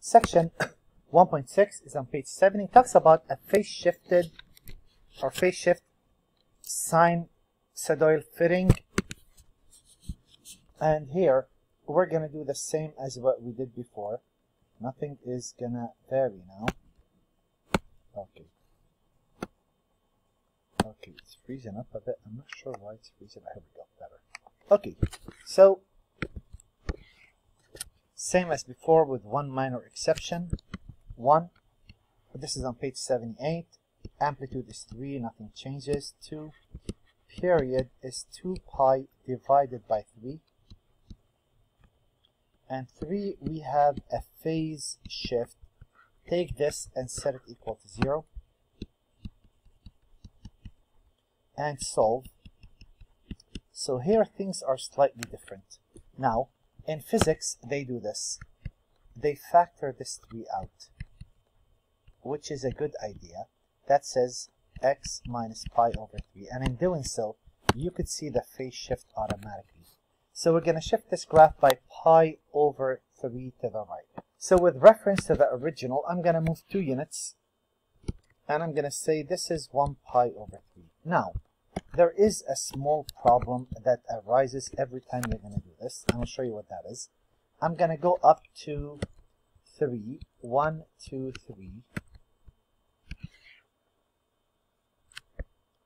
section 1.6 is on page 70. It talks about a phase shifted or phase shift sine sinusoidal fitting. And here, we're to do the same as what we did before. Nothing is to vary now. Okay. Okay, it's freezing up a bit. I'm not sure why it's freezing. I Here we go. Better. Okay, so same as before with one minor exception. One, this is on page 78. Amplitude is 3, nothing changes. 2, period is 2 pi divided by 3. And 3, we have a phase shift. Take this and set it equal to 0. And solve. So here things are slightly different. Now, in physics, they do this. They factor this 3 out, which is a good idea. That says x minus pi over 3. And in doing so, you could see the phase shift automatically. So we're going to shift this graph by pi over 3 to the right. So with reference to the original, I'm going to move 2 units. And I'm going to say this is 1 pi over 3. Now, there is a small problem that arises every time you're going to do this. I'm going to show you what that is. I'm going to go up to 3. 1, 2, 3.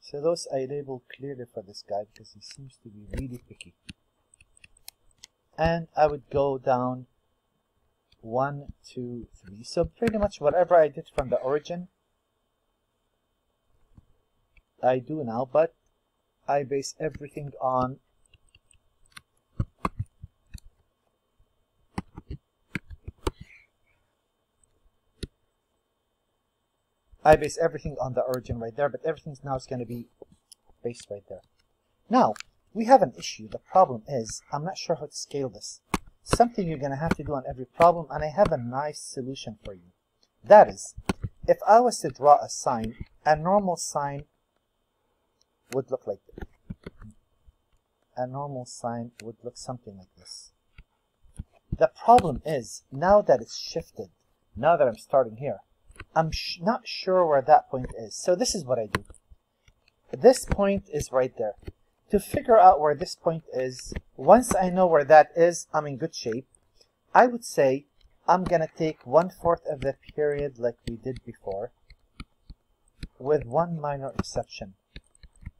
So those I label clearly for this guy because he seems to be really picky. And I would go down 1, 2, 3. So pretty much whatever I did from the origin, I do now, but I base everything on I base everything on the origin right there, but everything now is going to be based right there. Now, we have an issue. The problem is, I'm not sure how to scale this. Something you're going to have to do on every problem, and I have a nice solution for you. That is, if I was to draw a sine, a normal sine would look like this. A normal sine would look something like this. The problem is, now that it's shifted, now that I'm starting here, I'm not sure where that point is. So this is what I do. This point is right there. To figure out where this point is, once I know where that is, I'm in good shape. I would say I'm going to take one-fourth of the period like we did before, with one minor exception.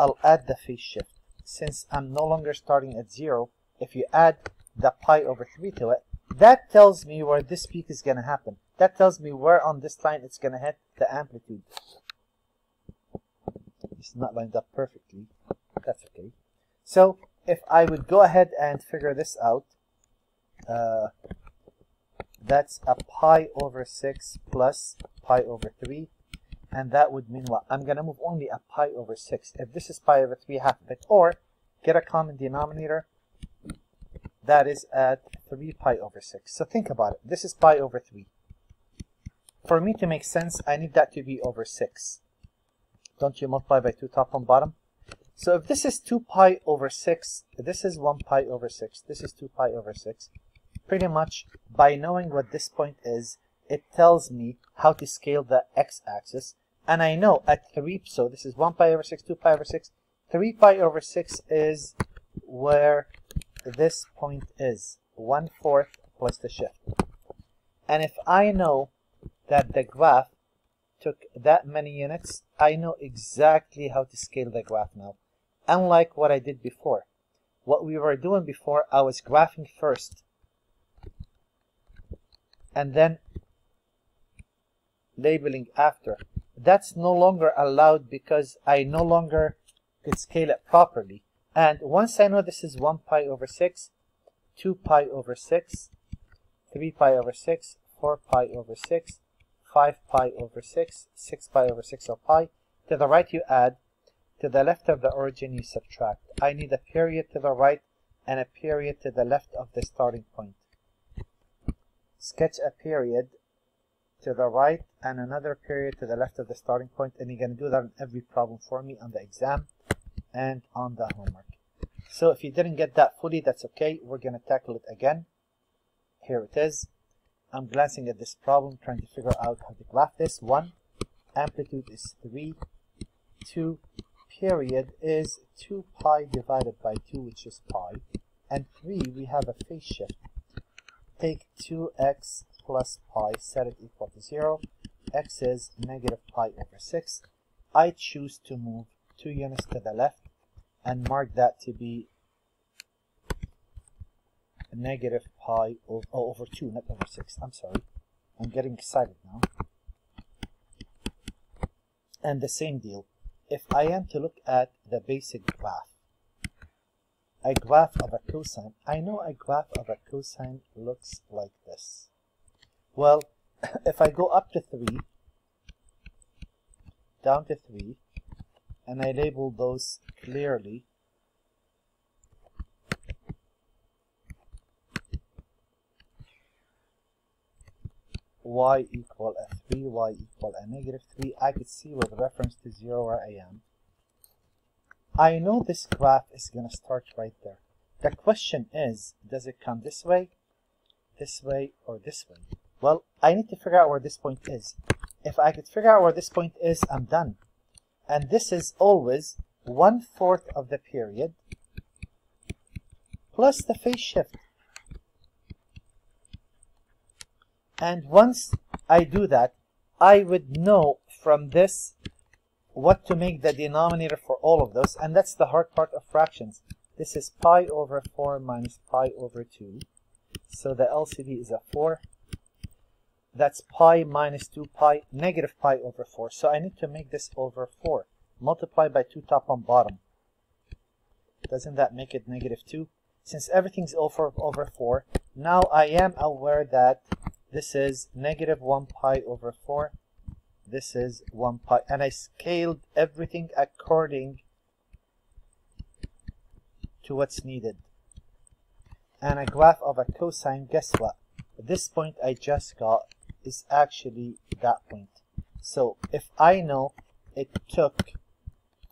I'll add the phase shift. Since I'm no longer starting at zero, if you add the pi over 3 to it, that tells me where this peak is going to happen. That tells me where on this line it's going to hit the amplitude. It's not lined up perfectly. That's okay. So if I would go ahead and figure this out, uh, that's a pi over 6 plus pi over 3. And that would mean what? I'm going to move only a pi over 6. If this is pi over 3, half of it. Or get a common denominator. That is at 3 pi over 6. So think about it. This is pi over 3. For me to make sense, I need that to be over 6. Don't you multiply by 2 top and bottom? So if this is 2 pi over 6, this is 1 pi over 6, this is 2 pi over 6, pretty much by knowing what this point is, it tells me how to scale the x-axis. And I know at 3, so this is 1 pi over 6, 2 pi over 6, 3 pi over 6 is where this point is, 1 fourth plus the shift. And if I know that the graph took that many units, I know exactly how to scale the graph now. Unlike what I did before. What we were doing before, I was graphing first. And then labeling after. That's no longer allowed because I no longer could scale it properly. And once I know this is 1 pi over 6, 2 pi over 6, 3 pi over 6, 4 pi over 6, 5 pi over 6, 6 pi over 6 or pi. To the right you add, to the left of the origin you subtract. I need a period to the right and a period to the left of the starting point. Sketch a period to the right and another period to the left of the starting point and you're going to do that on every problem for me on the exam and on the homework. So if you didn't get that fully, that's okay. We're going to tackle it again. Here it is. I'm glancing at this problem, trying to figure out how to graph this. 1, amplitude is 3, 2, period is 2 pi divided by 2, which is pi, and 3, we have a phase shift. Take 2x plus pi, set it equal to 0. x is negative pi over 6. I choose to move 2 units to the left and mark that to be negative pi over, oh, over 2, not over 6. I'm sorry. I'm getting excited now. And the same deal. If I am to look at the basic graph, a graph of a cosine, I know a graph of a cosine looks like this. Well, if I go up to 3, down to 3, and I label those clearly, y equal a 3, y equal a negative 3, I could see with reference to 0 where I am. I know this graph is going to start right there. The question is, does it come this way, this way, or this way? Well, I need to figure out where this point is. If I could figure out where this point is, I'm done. And this is always one-fourth of the period plus the phase shift. And once I do that, I would know from this what to make the denominator for all of those, and that's the hard part of fractions. This is pi over 4 minus pi over 2. So the LCD is a 4. That's pi minus 2 pi, negative pi over 4. So I need to make this over 4. Multiply by 2 top and bottom. Doesn't that make it negative 2? Since everything's over, over 4, now I am aware that this is negative 1 pi over 4. This is 1 pi. And I scaled everything according to what's needed. And a graph of a cosine, guess what? At This point I just got is actually that point. So if I know it took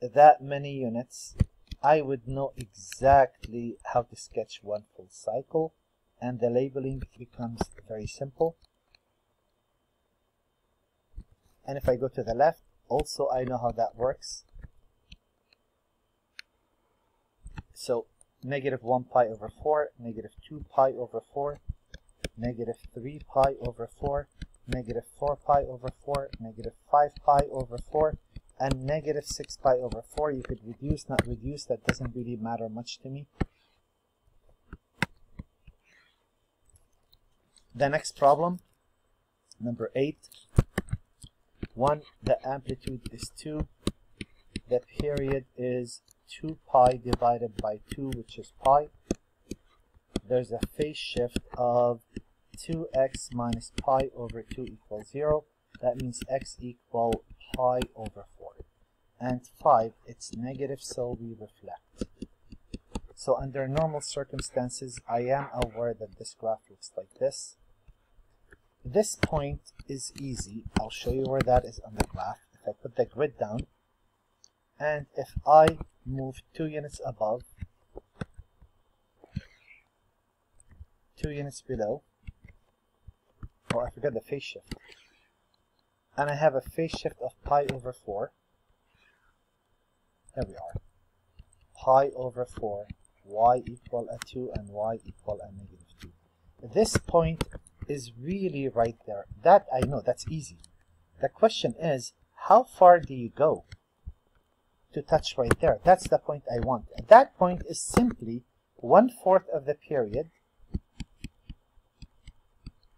that many units, I would know exactly how to sketch one full cycle and the labeling becomes very simple. And if I go to the left, also I know how that works. So negative 1 pi over 4, negative 2 pi over 4, negative 3 pi over 4, negative 4 pi over 4, negative 5 pi over 4, and negative 6 pi over 4. You could reduce, not reduce, that doesn't really matter much to me. The next problem, number 8. 1. The amplitude is 2. The period is 2 pi divided by 2, which is pi. There's a phase shift of 2x minus pi over 2 equals 0. That means x equal pi over 4. And 5, it's negative, so we reflect. So under normal circumstances, I am aware that this graph looks like this. This point is easy. I'll show you where that is on the graph. If I put the grid down, and if I move two units above, two units below, oh, I forgot the phase shift, and I have a phase shift of pi over 4, there we are, pi over 4, y equal a 2 and y equal a negative 2. This point is really right there. That I know, that's easy. The question is, how far do you go to touch right there? That's the point I want. that point is simply one-fourth of the period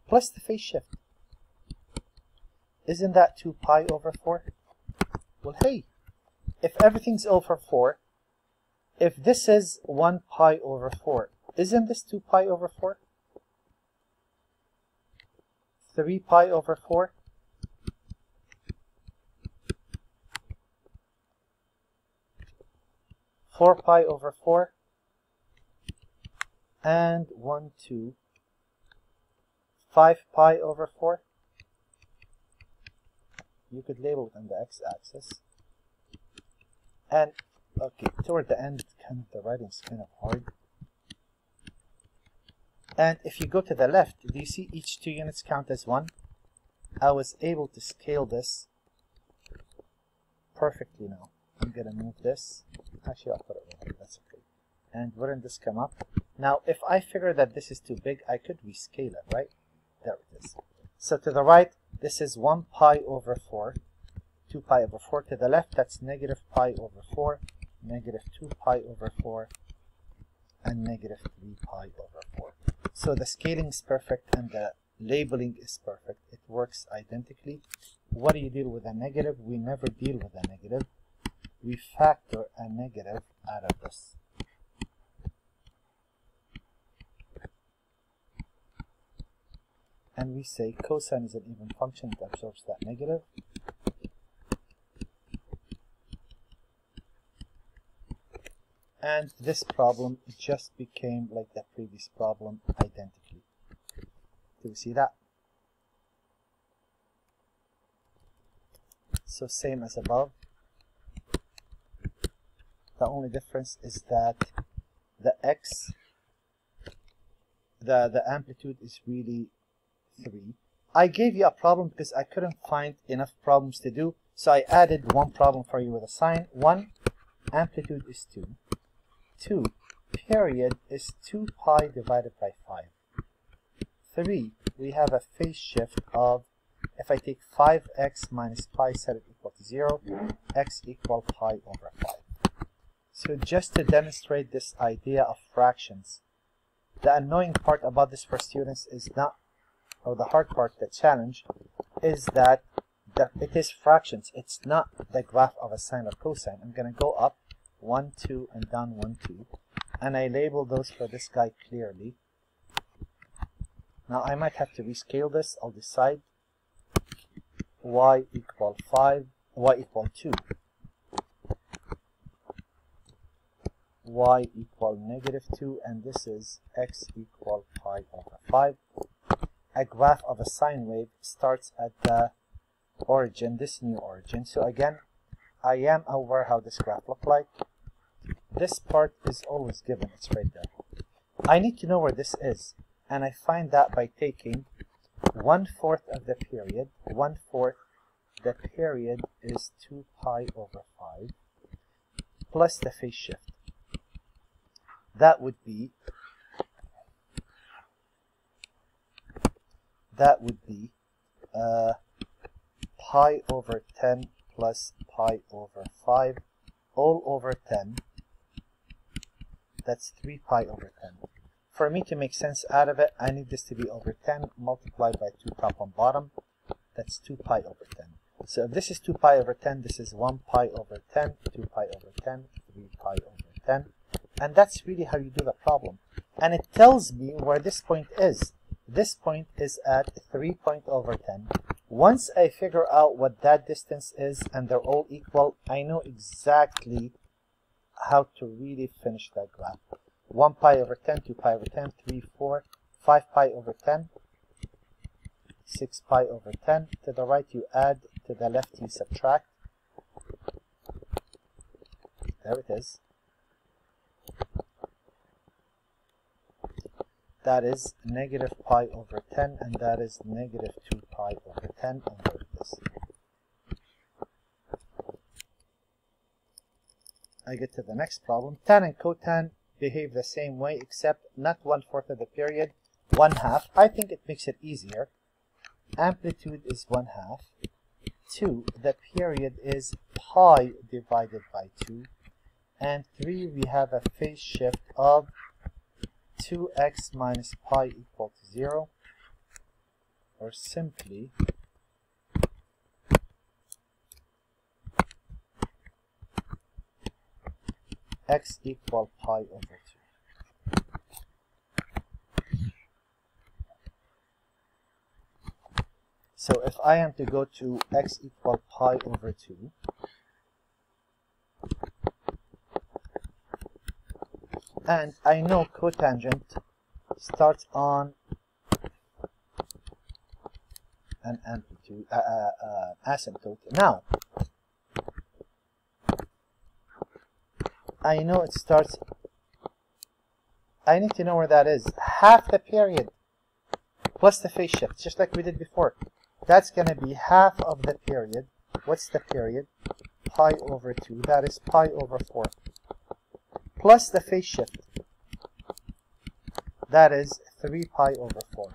plus the phase shift. Isn't that 2 pi over 4? Well, hey, if everything's over 4, if this is 1 pi over 4, isn't this 2 pi over 4? 3 pi over 4. Four pi over four, and one, two, five pi over four. You could label it on the x-axis. And okay, toward the end, kind of the writing's kind of hard. And if you go to the left, do you see each two units count as one? I was able to scale this perfectly now. I'm to move this. Actually, I'll put it right. That's okay. And wouldn't this come up? Now, if I figure that this is too big, I could rescale it, right? There it is. So to the right, this is 1 pi over 4. 2 pi over 4 to the left, that's negative pi over 4, negative 2 pi over 4, and negative 3 pi over 4. So the scaling is perfect and the labeling is perfect. It works identically. What do you deal with a negative? We never deal with a negative. We factor a negative out of this. And we say cosine is an even function that absorbs that negative. and this problem just became like the previous problem identically. Do we see that? So same as above. The only difference is that the x, the, the amplitude is really 3. I gave you a problem because I couldn't find enough problems to do, so I added one problem for you with a sine. 1, amplitude is 2. 2 period is 2 pi divided by 5. 3, we have a phase shift of, if I take 5x minus pi set it equal to 0, x equal pi over 5. So just to demonstrate this idea of fractions, the annoying part about this for students is not, or the hard part, the challenge, is that the, it is fractions. It's not the graph of a sine or cosine. I'm going to go up 1, 2, and down 1, 2. And I label those for this guy clearly. Now I might have to rescale this. I'll decide y equal 5, y equal 2. y equal negative 2, and this is x equal pi over 5. A graph of a sine wave starts at the origin, this new origin. So again, I am aware how this graph look like. This part is always given, it's right there. I need to know where this is, and I find that by taking one-fourth of the period, one-fourth, the period is 2 pi over 5, plus the phase shift. That would be, that would be uh, pi over 10 plus pi over 5 all over 10 that's 3 pi over 10 for me to make sense out of it I need this to be over 10 multiplied by 2 top and bottom. That's 2 pi over 10 so if this is 2 pi over 10 this is 1 pi over 10 2 pi over 10 3 pi over 10 and that's really how you do the problem. And it tells me where this point is this point is at 3 point over 10 once I figure out what that distance is and they're all equal, I know exactly how to really finish that graph. 1 pi over 10, 2 pi over 10, 3, 4, 5 pi over 10, 6 pi over 10. To the right you add, to the left you subtract. There it is. That is negative pi over 10 and that is negative 2 pi over 10 over this. I get to the next problem. Tan and cotan behave the same way except not one-fourth of the period, one half. I think it makes it easier. Amplitude is one half. 2, the period is pi divided by 2. And 3, we have a phase shift of 2x minus pi equal to 0 or simply x equal pi over 2. So if I am to go to x equal pi over 2, and I know cotangent starts on an amplitude uh, uh, uh, asymptote. Now, I know it starts I need to know where that is. Half the period plus the phase shift, just like we did before. That's going to be half of the period. What's the period? Pi over 2. That is pi over 4. Plus the phase shift. That is 3 pi over 4.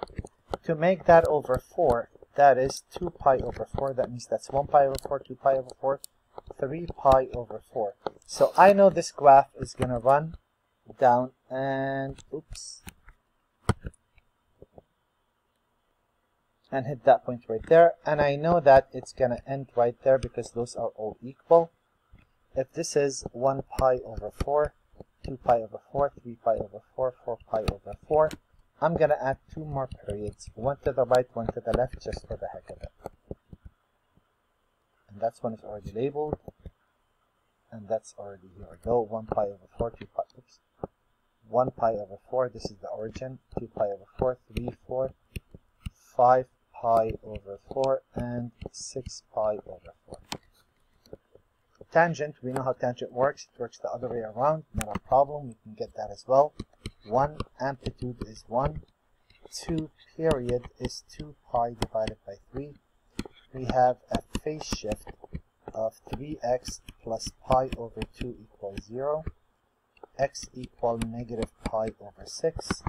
To make that over 4, that is 2 pi over 4. That means that's 1 pi over 4, 2 pi over 4, 3 pi over 4. So I know this graph is going to run down and, oops, and hit that point right there. And I know that it's going to end right there because those are all equal. If this is 1 pi over 4, 2 pi over 4, 3 pi over 4, 4 pi over 4, I'm going to add two more periods, one to the right, one to the left, just for the heck of it. And that's one is already labeled. And that's already, here we go, 1 pi over 4, 2 pi, oops. 1 pi over 4, this is the origin, 2 pi over 4, 3, 4, 5 pi over 4, and 6 pi over 4. Tangent, we know how tangent works. It works the other way around, not a problem. We can get that as well. 1 amplitude is 1. 2 period is 2 pi divided by 3. We have a phase shift of 3x plus pi over 2 equals 0. x equal negative pi over 6.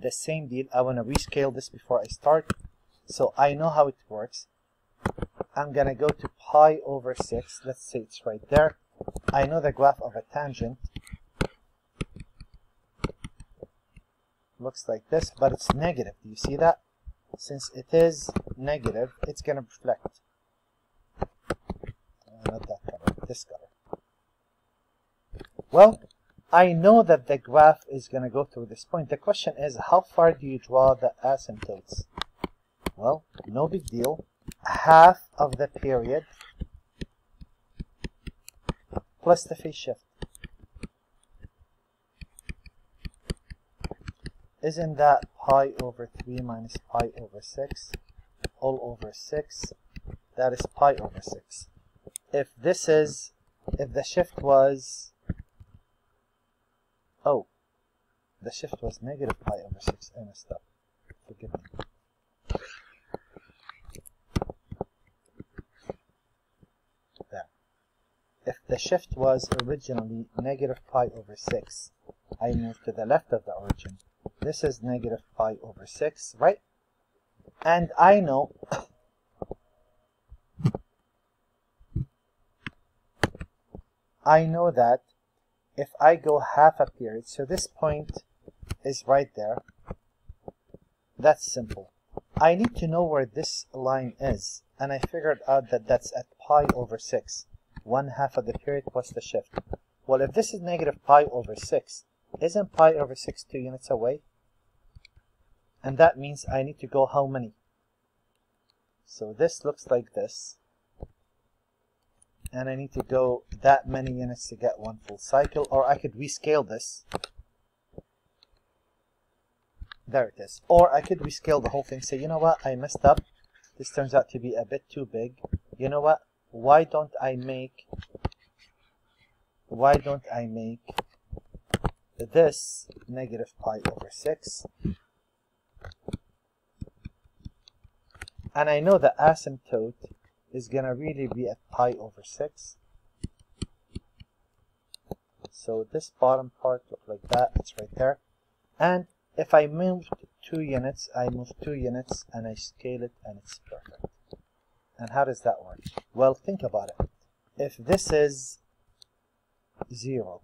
The same deal, I want to rescale this before I start. So I know how it works. I'm going to go to pi over 6. Let's say it's right there. I know the graph of a tangent. Looks like this, but it's negative. Do you see that? Since it is negative, it's going to reflect. Uh, not that color, this color. Well, I know that the graph is going to go through this point. The question is, how far do you draw the asymptotes? Well, no big deal. Half of the period plus the phase shift. Isn't that pi over 3 minus pi over 6? All over 6. That is pi over 6. If this is, if the shift was, oh, the shift was negative pi over 6. I messed up. Forgive me. if the shift was originally negative pi over 6, I moved to the left of the origin. This is negative pi over 6, right? And I know I know that if I go half a period, so this point is right there, that's simple. I need to know where this line is, and I figured out that that's at pi over 6 one half of the period plus the shift. Well, if this is negative pi over 6, isn't pi over 6 two units away? And that means I need to go how many? So this looks like this. And I need to go that many units to get one full cycle, or I could rescale this. There it is. Or I could rescale the whole thing, say, you know what, I messed up. This turns out to be a bit too big. You know what, why don't I make why don't I make this negative pi over 6 and I know the asymptote is gonna really be at pi over 6 so this bottom part look like that it's right there. And if I moved two units I move two units and I scale it and it's perfect and how does that work? Well, think about it. If this is 0,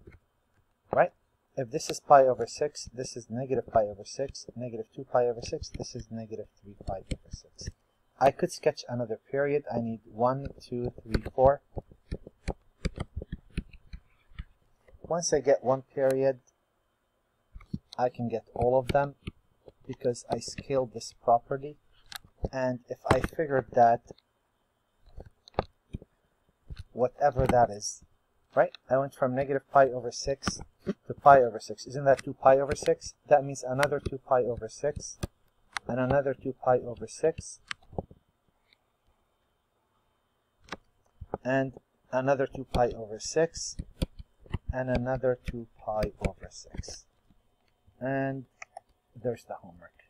right? If this is pi over 6, this is negative pi over 6, negative 2 pi over 6, this is negative 3 pi over 6. I could sketch another period. I need 1, 2, 3, 4. Once I get one period, I can get all of them because I scaled this properly. And if I figured that whatever that is, right? I went from negative pi over 6 to pi over 6. Isn't that 2 pi over 6? That means another 2 pi over 6 and another 2 pi over 6 and another 2 pi over 6, and another 2 pi over 6. And there's the homework.